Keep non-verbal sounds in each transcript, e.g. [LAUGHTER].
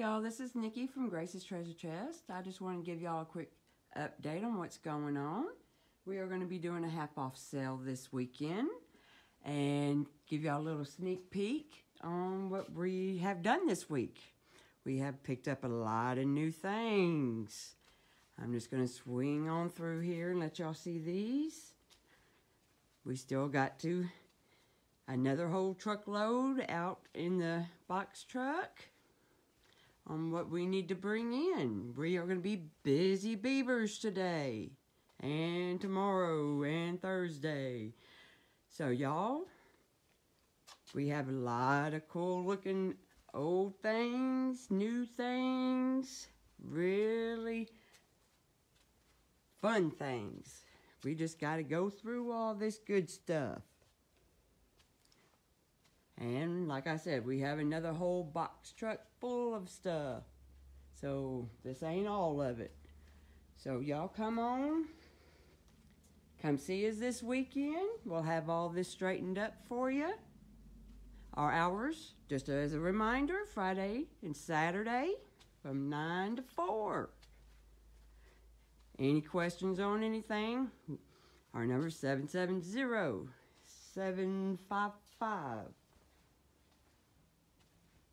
this is Nikki from Grace's Treasure Chest. I just want to give y'all a quick update on what's going on. We are going to be doing a half off sale this weekend and give y'all a little sneak peek on what we have done this week. We have picked up a lot of new things. I'm just going to swing on through here and let y'all see these. We still got to another whole truckload out in the box truck on what we need to bring in. We are going to be busy beavers today and tomorrow and Thursday. So y'all, we have a lot of cool looking old things, new things, really fun things. We just got to go through all this good stuff. And like I said, we have another whole box truck full of stuff. So this ain't all of it. So y'all come on. Come see us this weekend. We'll have all this straightened up for you. Our hours, just as a reminder, Friday and Saturday from 9 to 4. Any questions on anything? Our number is 770 755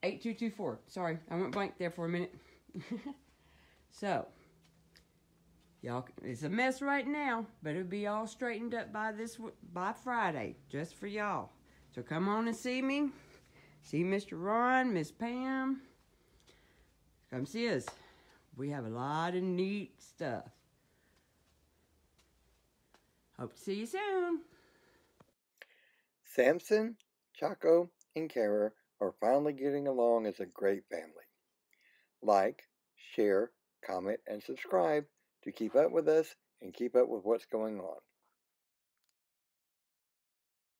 8224. Sorry, I went blank there for a minute. [LAUGHS] so, y'all, it's a mess right now, but it'll be all straightened up by this by Friday, just for y'all. So come on and see me. See Mr. Ron, Miss Pam. Come see us. We have a lot of neat stuff. Hope to see you soon. Samson, Chaco, and Kara are finally getting along as a great family. Like, share, comment, and subscribe to keep up with us and keep up with what's going on.